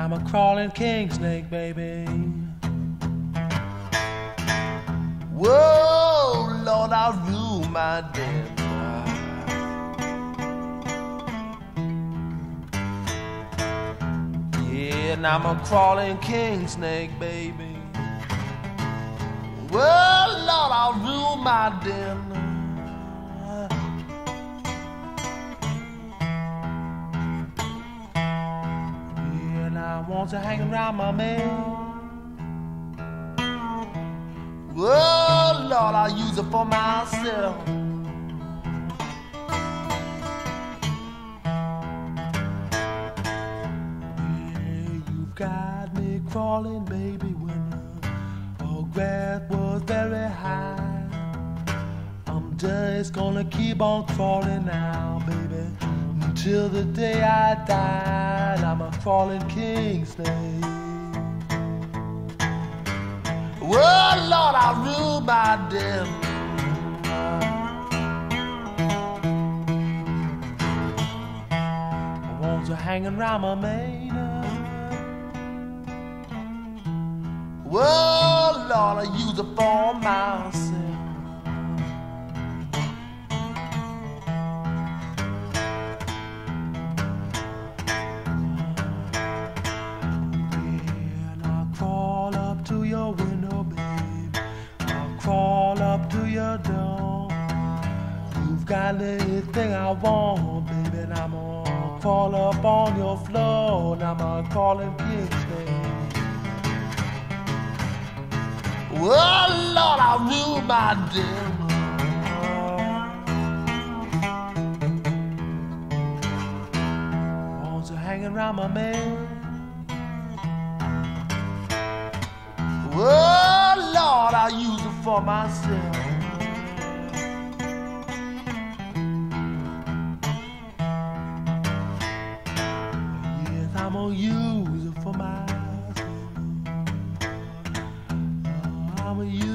I'm a crawling king snake, baby. Whoa, Lord, I rule my den. Yeah, and I'm a crawling king snake, baby. Well, Lord, I'll rule my den. Want to hang around my man. Well, Lord, I'll use it for myself. Yeah, you've got me crawling, baby, when the oh, grass was very high. I'm just gonna keep on crawling now, baby, until the day I die. I'm a crawling king snake. Well, Lord, I'll rule my den. I want to hang around my man. Well, Lord, I use it for myself. Got anything I want, baby, and I'm gonna crawl up on your floor. And I'm a calling kitchen. Oh, well, Lord, I'll rule my den. Want to hang around my man. Well, Lord, I'll use it for myself. I'm gonna use it for myself. I'm gonna use